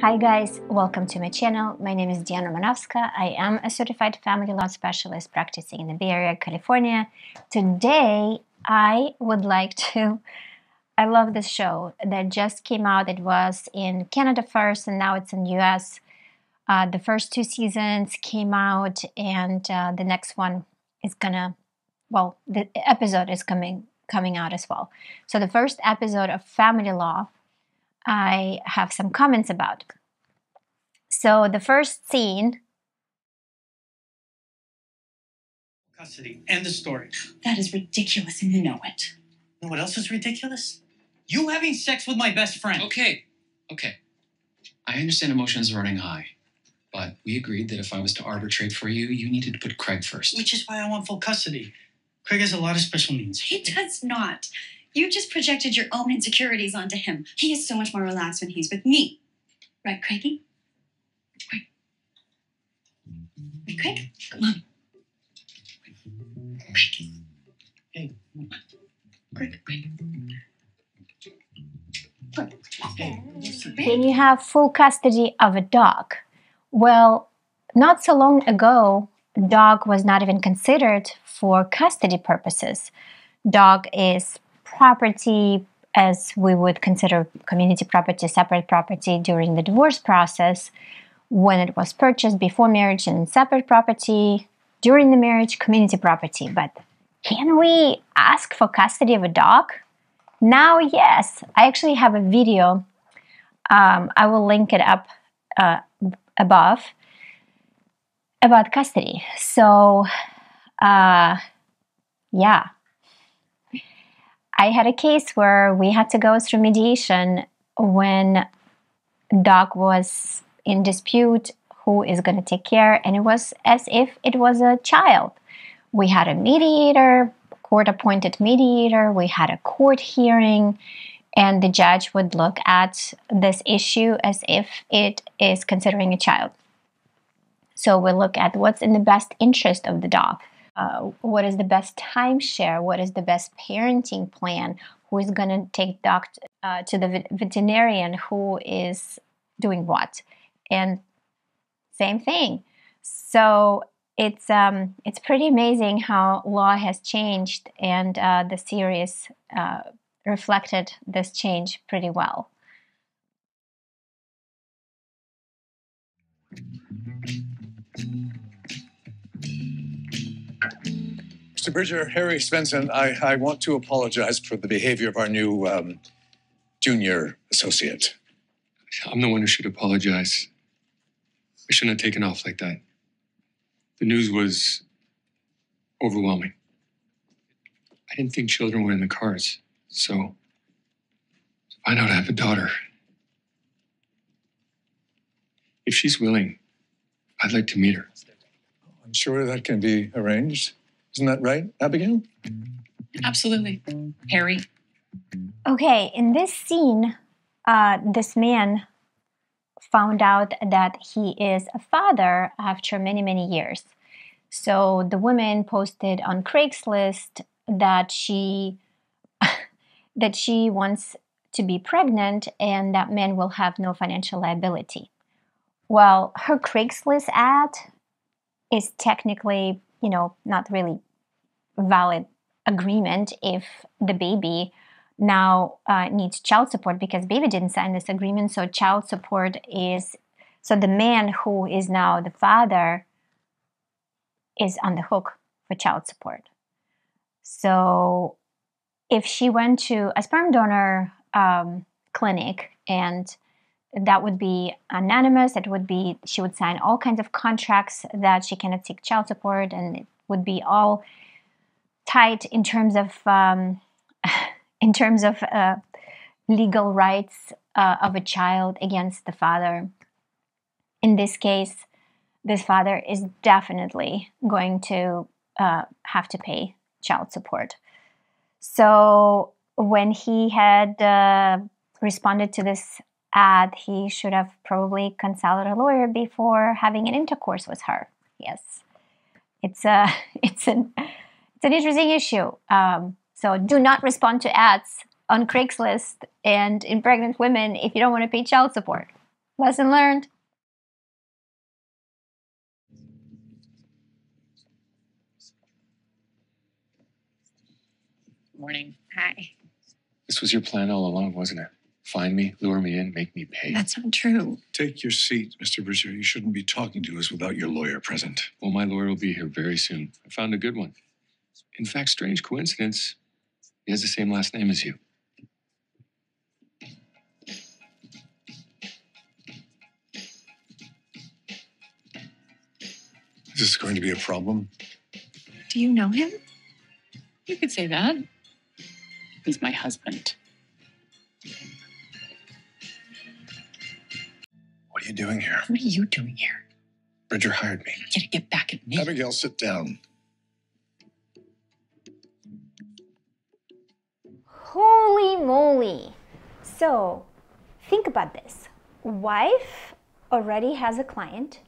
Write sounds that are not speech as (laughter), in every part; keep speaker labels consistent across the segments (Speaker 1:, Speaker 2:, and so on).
Speaker 1: Hi guys, welcome to my channel. My name is Diana Romanovska. I am a certified family law specialist practicing in the Bay Area, California. Today, I would like to I love this show that just came out. It was in Canada first and now it's in the US. Uh, the first two seasons came out and uh, the next one is gonna well, the episode is coming coming out as well. So the first episode of Family Law I have some comments about. So the first scene.
Speaker 2: Custody. End the story.
Speaker 3: That is ridiculous and you know it.
Speaker 2: You know what else is ridiculous? You having sex with my best friend.
Speaker 4: Okay, okay. I understand emotions are running high, but we agreed that if I was to arbitrate for you, you needed to put Craig first.
Speaker 2: Which is why I want full custody. Craig has a lot of special needs.
Speaker 3: He does not. You just projected your own insecurities onto him. He is so much more relaxed when he's with me. Right, Craigie? Right. Craig? Come on. Craig.
Speaker 2: Hey,
Speaker 3: Craig, Craig.
Speaker 1: Can you have full custody of a dog? Well, not so long ago, dog was not even considered for custody purposes. Dog is property as we would consider community property separate property during the divorce process. When it was purchased before marriage and separate property during the marriage community property. But can we ask for custody of a dog? Now yes. I actually have a video. Um, i will link it up uh, above about custody. So uh, yeah I had a case where we had to go through mediation when dog was in dispute who is going to take care and it was as if it was a child. We had a mediator, court appointed mediator, we had a court hearing and the judge would look at this issue as if it is considering a child. So we look at what's in the best interest of the dog uh, what is the best timeshare, what is the best parenting plan, who is going to take dog uh, to the veterinarian, who is doing what, and same thing. So it's um, it's pretty amazing how law has changed, and uh, the series uh, reflected this change pretty well.
Speaker 5: Mr. Bridger, Harry Svensson, I, I want to apologize for the behavior of our new um, junior associate.
Speaker 6: I'm the one who should apologize. I shouldn't have taken off like that. The news was overwhelming. I didn't think children were in the cars, so to find out I have a daughter. If she's willing, I'd like to meet her.
Speaker 5: I'm sure that can be arranged. Isn't that right, Abigail?
Speaker 3: Absolutely. Harry.
Speaker 1: Okay, in this scene, uh, this man found out that he is a father after many, many years. So the woman posted on Craigslist that she (laughs) that she wants to be pregnant and that man will have no financial liability. Well, her Craigslist ad is technically you know, not really valid agreement if the baby now uh, needs child support because baby didn't sign this agreement. So child support is so the man who is now the father is on the hook for child support. So if she went to a sperm donor um, clinic and that would be anonymous. It would be she would sign all kinds of contracts that she cannot seek child support, and it would be all tight in terms of um, (laughs) in terms of uh, legal rights uh, of a child against the father. In this case, this father is definitely going to uh, have to pay child support. So when he had uh, responded to this ad, he should have probably consulted a lawyer before having an intercourse with her. Yes, it's a (laughs) it's an it's an interesting issue. Um, so do not respond to ads on Craigslist and in pregnant women if you don't want to pay child support. Lesson learned.
Speaker 7: Morning.
Speaker 1: Hi.
Speaker 6: This was your plan all along, wasn't it? Find me, lure me in, make me pay.
Speaker 7: That's not true.
Speaker 5: Take your seat, Mr. Bridger. You shouldn't be talking to us without your lawyer present.
Speaker 6: Well, my lawyer will be here very soon. I found a good one. In fact, strange coincidence. He has the same last name as you.
Speaker 5: Is this going to be a problem?
Speaker 7: Do you know him? You could say that. He's my husband.
Speaker 5: Doing here?
Speaker 7: What are you doing here?
Speaker 5: Bridger hired me.
Speaker 7: You gotta get back at me.
Speaker 5: Abigail, sit down.
Speaker 1: Holy moly. So, think about this. Wife already has a client,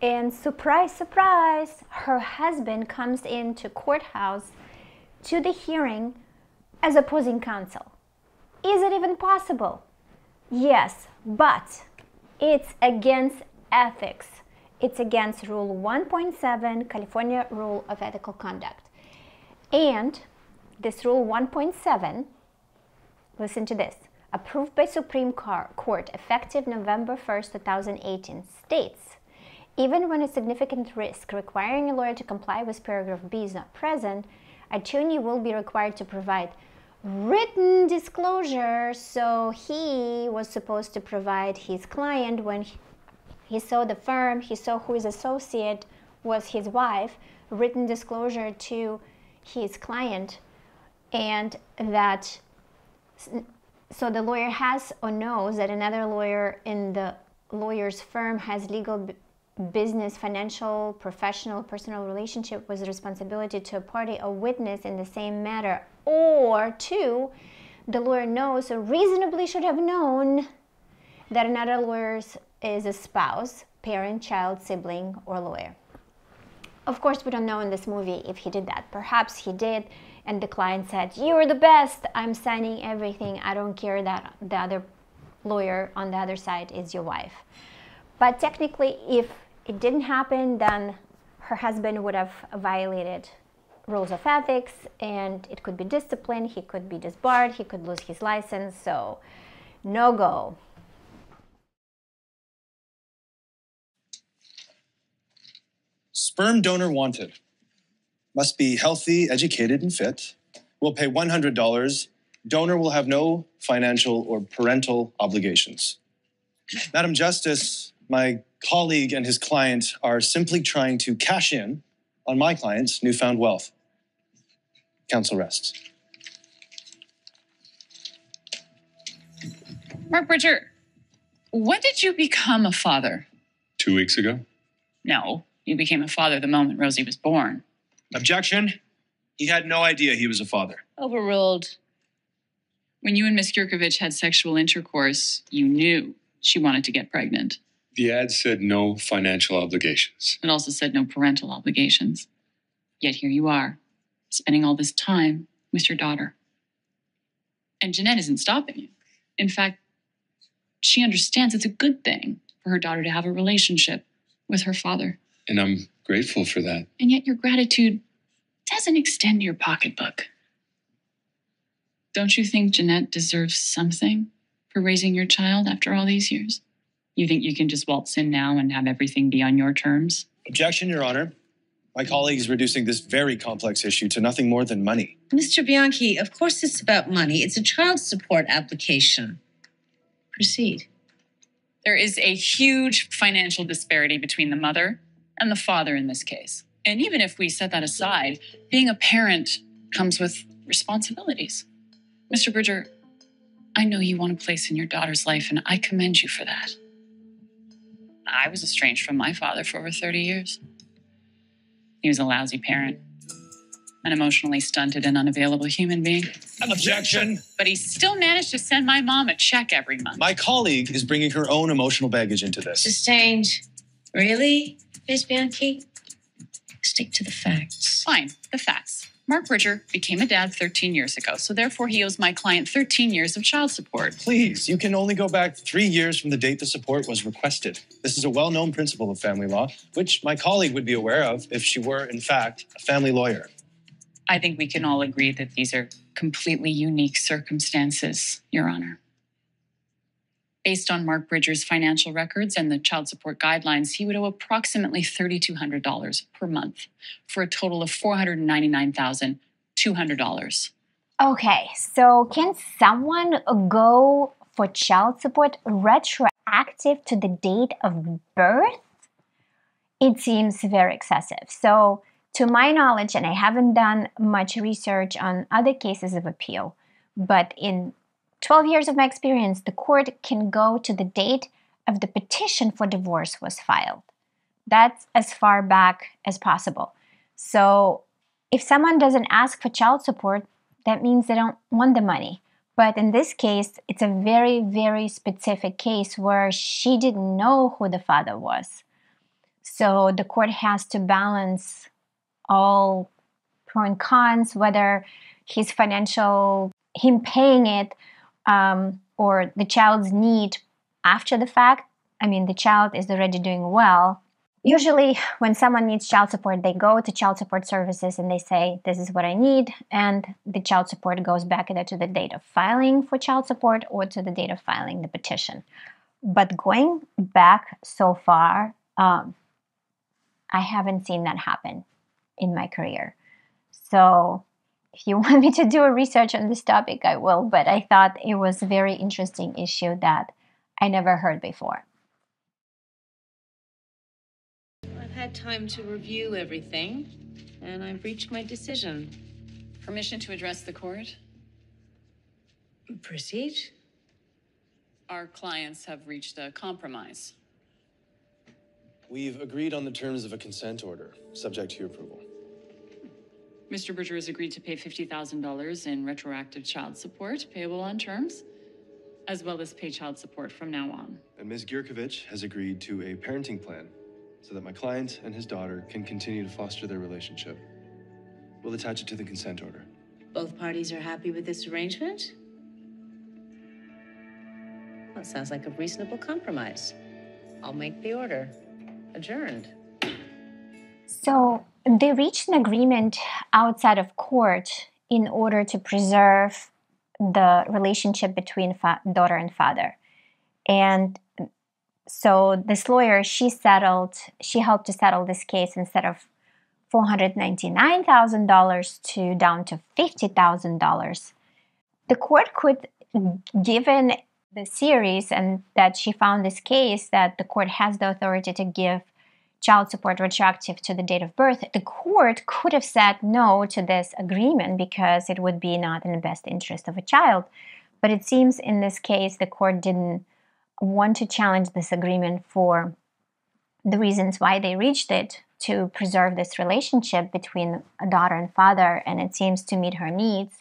Speaker 1: and surprise, surprise, her husband comes into courthouse to the hearing as opposing counsel. Is it even possible? Yes, but it's against ethics. It's against Rule 1.7, California Rule of Ethical Conduct. And this Rule 1.7, listen to this, approved by Supreme Court effective November 1st, 2018, states even when a significant risk requiring a lawyer to comply with paragraph B is not present, a attorney will be required to provide written disclosure. So he was supposed to provide his client when he saw the firm, he saw who his associate was his wife, written disclosure to his client, and that so the lawyer has or knows that another lawyer in the lawyer's firm has legal business, financial, professional, personal relationship with responsibility to a party or witness in the same matter, or two, the lawyer knows or reasonably should have known that another lawyer is a spouse, parent, child, sibling, or lawyer. Of course, we don't know in this movie if he did that. Perhaps he did, and the client said, You're the best, I'm signing everything, I don't care that the other lawyer on the other side is your wife. But technically, if it didn't happen, then her husband would have violated rules of ethics and it could be discipline, he could be disbarred, he could lose his license, so no go.
Speaker 8: Sperm donor wanted. Must be healthy, educated, and fit. Will pay $100. Donor will have no financial or parental obligations. Madam Justice, my colleague and his client are simply trying to cash in on my client's newfound wealth. Counsel rests.
Speaker 7: Mark Bridger, when did you become a father?
Speaker 6: Two weeks ago?
Speaker 7: No, you became a father the moment Rosie was born.
Speaker 8: Objection. He had no idea he was a father.
Speaker 7: Overruled. When you and Miss Kirkovich had sexual intercourse, you knew she wanted to get pregnant.
Speaker 6: The ad said no financial obligations.
Speaker 7: It also said no parental obligations. Yet here you are, spending all this time with your daughter. And Jeanette isn't stopping you. In fact, she understands it's a good thing for her daughter to have a relationship with her father.
Speaker 6: And I'm grateful for that.
Speaker 7: And yet your gratitude doesn't extend to your pocketbook. Don't you think Jeanette deserves something for raising your child after all these years? You think you can just waltz in now and have everything be on your terms?
Speaker 8: Objection, Your Honor. My colleague is reducing this very complex issue to nothing more than money.
Speaker 9: Mr. Bianchi, of course it's about money. It's a child support application. Proceed.
Speaker 7: There is a huge financial disparity between the mother and the father in this case. And even if we set that aside, being a parent comes with responsibilities. Mr. Bridger, I know you want a place in your daughter's life, and I commend you for that. I was estranged from my father for over 30 years. He was a lousy parent, an emotionally stunted and unavailable human being.
Speaker 8: Objection.
Speaker 7: But he still managed to send my mom a check every month.
Speaker 8: My colleague is bringing her own emotional baggage into this.
Speaker 9: Sustained. Really, Ms. Bianchi? Stick to the facts.
Speaker 7: Fine, the facts. Mark Bridger became a dad 13 years ago, so therefore he owes my client 13 years of child support.
Speaker 8: Please, you can only go back three years from the date the support was requested. This is a well known principle of family law, which my colleague would be aware of if she were, in fact, a family lawyer.
Speaker 7: I think we can all agree that these are completely unique circumstances, Your Honor. Based on Mark Bridger's financial records and the child support guidelines, he would owe approximately $3,200 per month for a total of $499,200.
Speaker 1: Okay, so can someone go for child support retroactive to the date of birth? It seems very excessive. So, to my knowledge, and I haven't done much research on other cases of appeal, but in 12 years of my experience, the court can go to the date of the petition for divorce was filed. That's as far back as possible. So, if someone doesn't ask for child support, that means they don't want the money. But in this case, it's a very, very specific case where she didn't know who the father was. So the court has to balance all pro and cons, whether his financial, him paying it, um, or the child's need after the fact. I mean, the child is already doing well. Usually, when someone needs child support, they go to child support services and they say, This is what I need. And the child support goes back either to the date of filing for child support or to the date of filing the petition. But going back so far, um, I haven't seen that happen in my career. So, if you (laughs) want me to do a research on this topic, I will. But I thought it was a very interesting issue that I never heard before.
Speaker 9: I've had time to review everything, and I've reached my decision.
Speaker 7: Permission to address the court?
Speaker 9: Proceed.
Speaker 7: Our clients have reached a compromise.
Speaker 8: We've agreed on the terms of a consent order, subject to your approval.
Speaker 7: Mr. Bridger has agreed to pay $50,000 in retroactive child support payable on terms, as well as pay child support from now on.
Speaker 8: And Ms. Gierkovich has agreed to a parenting plan so that my client and his daughter can continue to foster their relationship. We'll attach it to the consent order.
Speaker 9: Both parties are happy with this arrangement? Well, it sounds like a reasonable compromise. I'll make the order. Adjourned.
Speaker 1: So they reached an agreement outside of court in order to preserve the relationship between fa- daughter and father. And so this lawyer, she settled, she helped to settle this case instead of $499,000 to down to $50,000. The court could, given the series and that she found this case, that the court has the authority to give child support retroactive to the date of birth, the court could have said no to this agreement because it would be not in the best interest of a child. But it seems in this case the court didn't want to challenge this agreement for the reasons why they reached it to preserve this relationship between a daughter and father, and it seems to meet her needs.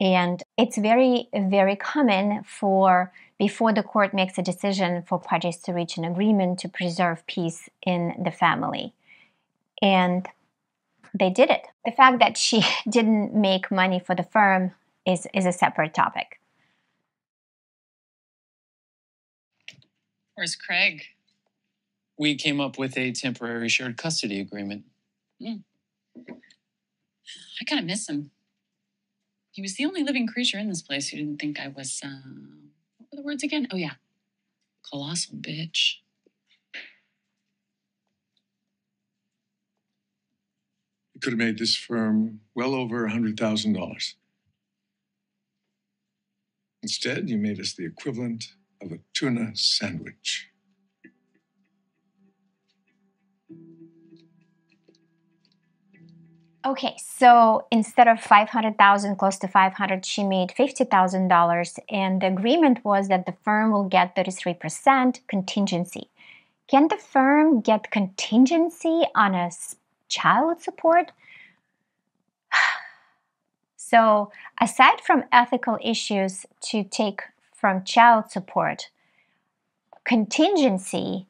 Speaker 1: And it's very, very common for before the court makes a decision for parties to reach an agreement to preserve peace in the family. And they did it. The fact that she (laughs) didn't make money for the firm is, is a separate topic.
Speaker 7: Where's Craig?
Speaker 4: We came up with a temporary shared custody agreement.
Speaker 7: I kind of miss him. He was the only living creature in this place who didn't think I was, uh, what were the words again? Oh, yeah. Colossal bitch.
Speaker 6: You could have made this firm well over a $100,000. Instead, you made us the equivalent of a tuna sandwich.
Speaker 1: Okay, so instead of 500,000 close to 500, she made $50,000 and the agreement was that the firm will get 33% contingency. Can the firm get contingency on a child support? (sighs) So, aside from ethical issues to take from child support, contingency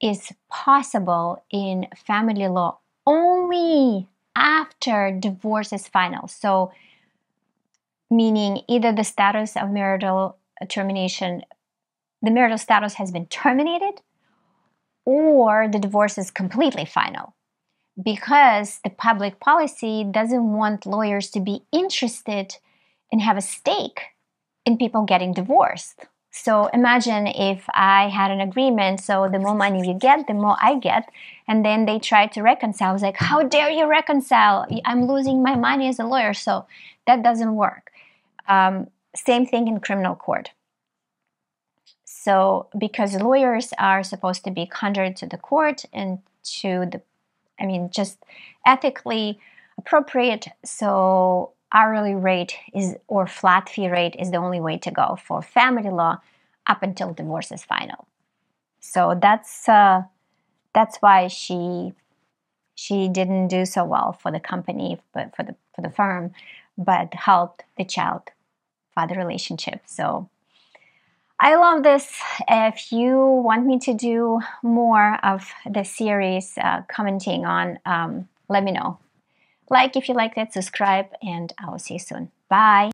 Speaker 1: is possible in family law only after divorce is final. So, meaning either the status of marital termination, the marital status has been terminated, or the divorce is completely final. Because the public policy doesn't want lawyers to be interested and have a stake in people getting divorced. So imagine if I had an agreement, so the more money you get, the more I get, and then they try to reconcile. I was like, how dare you reconcile? I'm losing my money as a lawyer. So that doesn't work. Um, same thing in criminal court. So because lawyers are supposed to be conjured to the court and to the, I mean, just ethically appropriate. So hourly rate is or flat fee rate is the only way to go for family law up until divorce is final. So that's uh, that's why she she didn't do so well for the company, but for the for the firm, but helped the child father relationship. So I love this. If you want me to do more of the series uh, commenting on, um, let me know. Like if you liked it, subscribe, and I will see you soon. Bye.